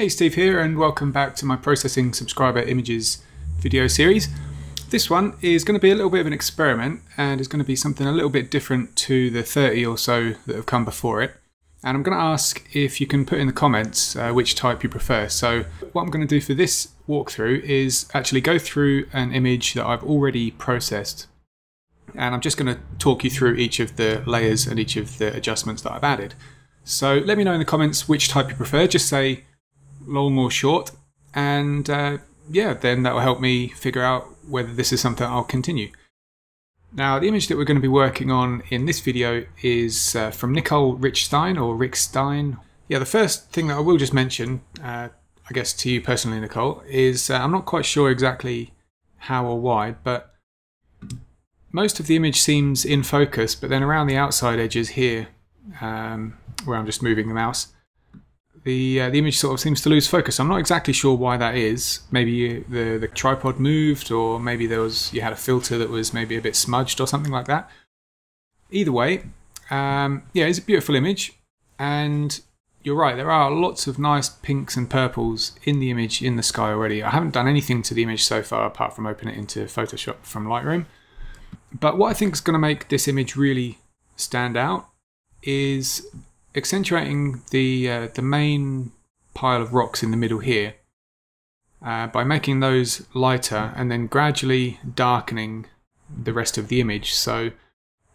Hey, Steve here, and welcome back to my Processing Subscriber Images video series. This one is going to be a little bit of an experiment, and it's going to be something a little bit different to the 30 or so that have come before it. And I'm going to ask if you can put in the comments uh, which type you prefer. So what I'm going to do for this walkthrough is actually go through an image that I've already processed. And I'm just going to talk you through each of the layers and each of the adjustments that I've added. So let me know in the comments which type you prefer. Just say long or short. And uh, yeah, then that will help me figure out whether this is something I'll continue. Now, the image that we're going to be working on in this video is uh, from Nicole Richstein or Rick Stein. Yeah, the first thing that I will just mention, uh, I guess to you personally, Nicole, is uh, I'm not quite sure exactly how or why, but most of the image seems in focus, but then around the outside edges here, um, where I'm just moving the mouse, the uh, the image sort of seems to lose focus. I'm not exactly sure why that is. Maybe the the tripod moved, or maybe there was you had a filter that was maybe a bit smudged or something like that. Either way, um, yeah, it's a beautiful image, and you're right. There are lots of nice pinks and purples in the image in the sky already. I haven't done anything to the image so far apart from open it into Photoshop from Lightroom. But what I think is going to make this image really stand out is accentuating the uh, the main pile of rocks in the middle here uh, by making those lighter and then gradually darkening the rest of the image. So,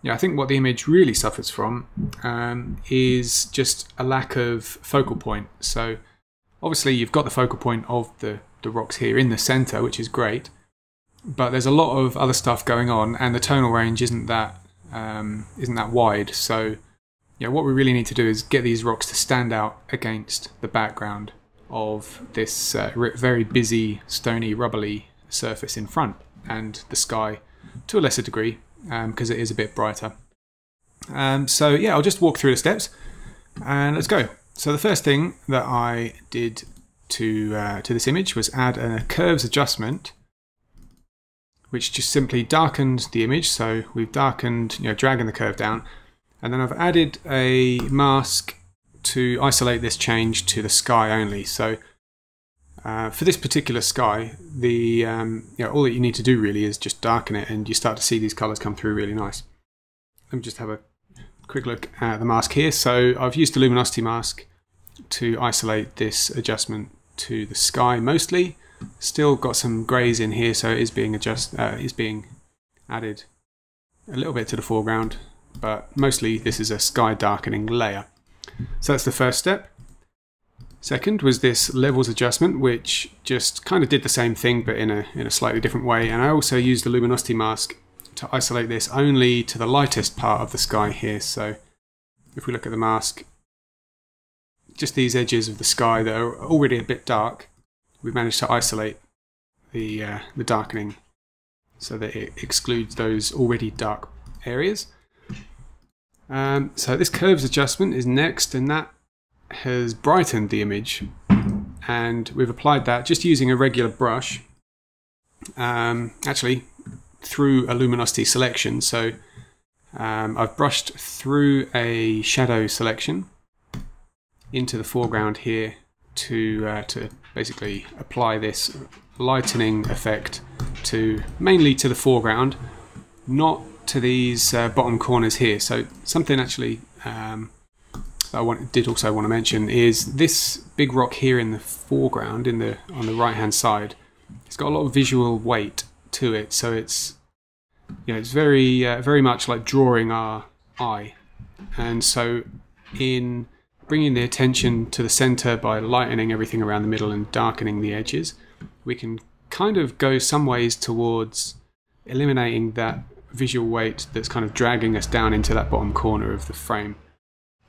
yeah, I think what the image really suffers from um, is just a lack of focal point. So, obviously, you've got the focal point of the the rocks here in the center, which is great, but there's a lot of other stuff going on, and the tonal range isn't that um, isn't that wide. So yeah, what we really need to do is get these rocks to stand out against the background of this uh, very busy, stony, rubbly surface in front and the sky to a lesser degree because um, it is a bit brighter. Um, so yeah, I'll just walk through the steps and let's go. So the first thing that I did to uh, to this image was add a curves adjustment, which just simply darkened the image. So we've darkened, you know, dragging the curve down and then I've added a mask to isolate this change to the sky only. So uh, for this particular sky, the um, you know, all that you need to do really is just darken it, and you start to see these colours come through really nice. Let me just have a quick look at the mask here. So I've used the luminosity mask to isolate this adjustment to the sky mostly. Still got some greys in here, so it is being adjust uh, is being added a little bit to the foreground but mostly this is a sky darkening layer. So that's the first step. Second was this levels adjustment, which just kind of did the same thing, but in a, in a slightly different way. And I also used the luminosity mask to isolate this only to the lightest part of the sky here. So if we look at the mask, just these edges of the sky that are already a bit dark, we've managed to isolate the, uh, the darkening so that it excludes those already dark areas. Um, so this curves adjustment is next, and that has brightened the image. And we've applied that just using a regular brush, um, actually through a luminosity selection. So um, I've brushed through a shadow selection into the foreground here to uh, to basically apply this lightening effect to mainly to the foreground, not to these uh, bottom corners here. So something actually um, I want, did also want to mention is this big rock here in the foreground, in the on the right hand side. It's got a lot of visual weight to it, so it's you know it's very uh, very much like drawing our eye, and so in bringing the attention to the center by lightening everything around the middle and darkening the edges, we can kind of go some ways towards eliminating that visual weight that's kind of dragging us down into that bottom corner of the frame.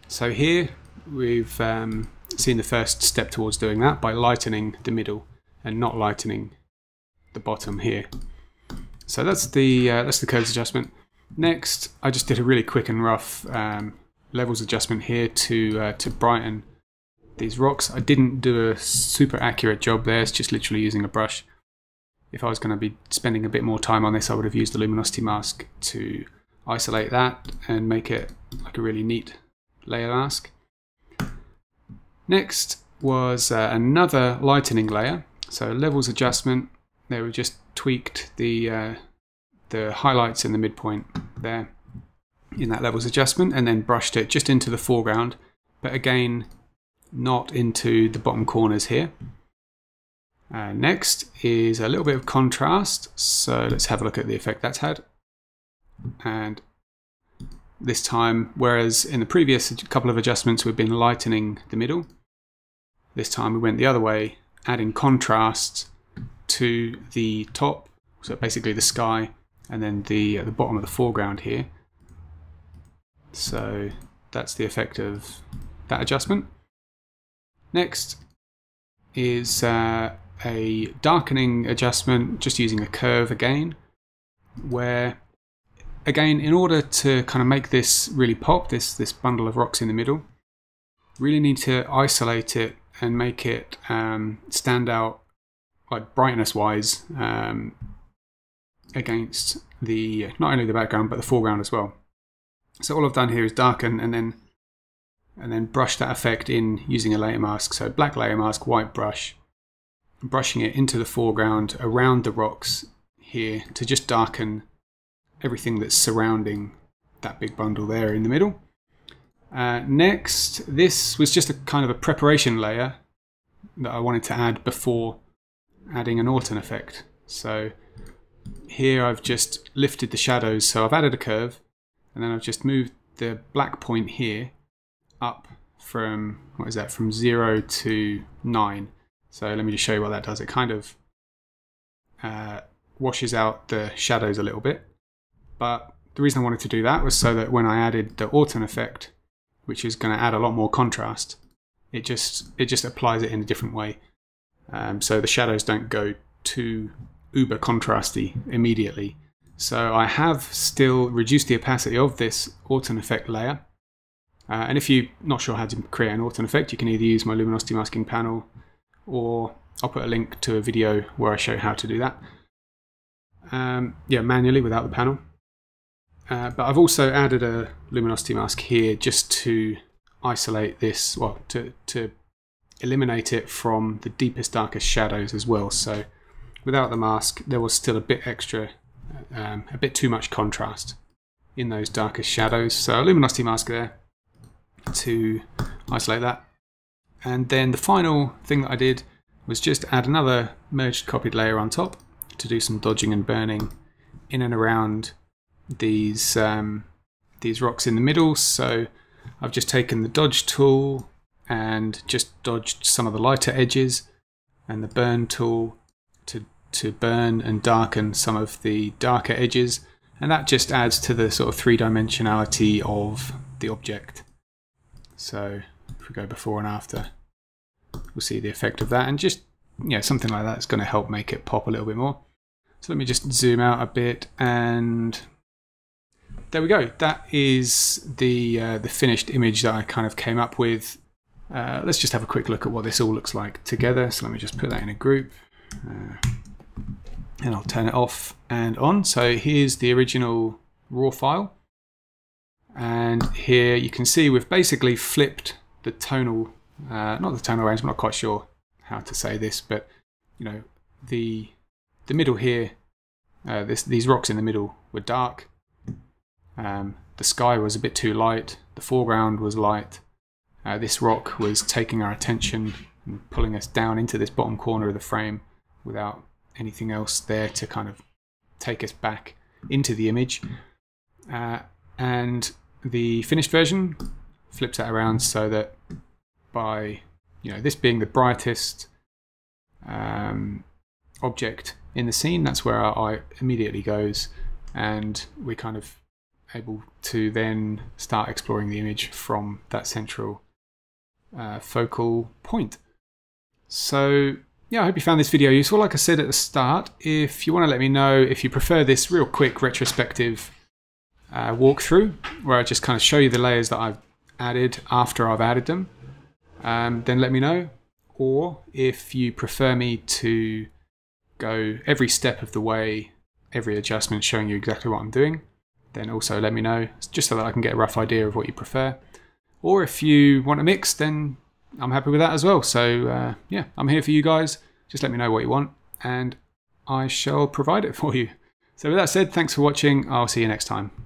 So here we've um, seen the first step towards doing that by lightening the middle and not lightening the bottom here. So that's the uh, that's the curves adjustment. Next, I just did a really quick and rough um, levels adjustment here to uh, to brighten these rocks. I didn't do a super accurate job there. It's just literally using a brush if I was going to be spending a bit more time on this, I would have used the luminosity mask to isolate that and make it like a really neat layer mask. Next, was uh, another lightening layer. So levels adjustment, they were just tweaked the uh, the highlights in the midpoint there in that levels adjustment and then brushed it just into the foreground, but again, not into the bottom corners here. Uh, next is a little bit of contrast. So let's have a look at the effect that's had. And this time, whereas in the previous couple of adjustments we've been lightening the middle, this time we went the other way, adding contrast to the top, so basically the sky, and then the, uh, the bottom of the foreground here. So that's the effect of that adjustment. Next is uh, a darkening adjustment, just using a curve again, where again, in order to kind of make this really pop, this this bundle of rocks in the middle, really need to isolate it and make it um, stand out, like brightness wise, um, against the not only the background but the foreground as well. So all I've done here is darken and then and then brush that effect in using a layer mask. So black layer mask, white brush, brushing it into the foreground around the rocks here to just darken everything that's surrounding that big bundle there in the middle. Uh, next, this was just a kind of a preparation layer that I wanted to add before adding an Orton effect. So here I've just lifted the shadows, so I've added a curve, and then I've just moved the black point here up from, what is that, from 0 to 9. So let me just show you what that does. It kind of uh, washes out the shadows a little bit. But the reason I wanted to do that was so that when I added the Orton effect, which is going to add a lot more contrast, it just it just applies it in a different way. Um, so the shadows don't go too uber contrasty immediately. So I have still reduced the opacity of this Orton effect layer. Uh, and if you're not sure how to create an Orton effect, you can either use my luminosity masking panel or I'll put a link to a video where I show how to do that. Um, yeah, manually without the panel. Uh, but I've also added a luminosity mask here just to isolate this, well, to, to eliminate it from the deepest, darkest shadows as well. So without the mask, there was still a bit extra, um, a bit too much contrast in those darkest shadows. So a luminosity mask there to isolate that. And then the final thing that I did was just add another merged copied layer on top to do some dodging and burning in and around these um, these rocks in the middle. So I've just taken the dodge tool and just dodged some of the lighter edges and the burn tool to to burn and darken some of the darker edges and that just adds to the sort of three dimensionality of the object. So if we go before and after, we'll see the effect of that and just yeah something like that is going to help make it pop a little bit more. So let me just zoom out a bit and there we go. That is the uh, the finished image that I kind of came up with. Uh, let's just have a quick look at what this all looks like together. So let me just put that in a group. Uh, and I'll turn it off and on. So here's the original raw file. And here you can see we've basically flipped the tonal, uh, not the tonal range, I'm not quite sure how to say this, but you know, the the middle here, uh, this, these rocks in the middle were dark um, the sky was a bit too light, the foreground was light. Uh, this rock was taking our attention and pulling us down into this bottom corner of the frame without anything else there to kind of take us back into the image. Uh, and the finished version flips that around so that by you know this being the brightest um, object in the scene, that's where our eye immediately goes, and we're kind of able to then start exploring the image from that central uh, focal point. So yeah, I hope you found this video useful. Like I said at the start, if you want to let me know if you prefer this real quick retrospective uh, walkthrough, where I just kind of show you the layers that I've added after I've added them, um, then let me know. Or if you prefer me to go every step of the way, every adjustment showing you exactly what I'm doing, then also let me know, just so that I can get a rough idea of what you prefer. Or if you want a mix, then I'm happy with that as well. So uh, yeah, I'm here for you guys. Just let me know what you want, and I shall provide it for you. So with that said, thanks for watching. I'll see you next time.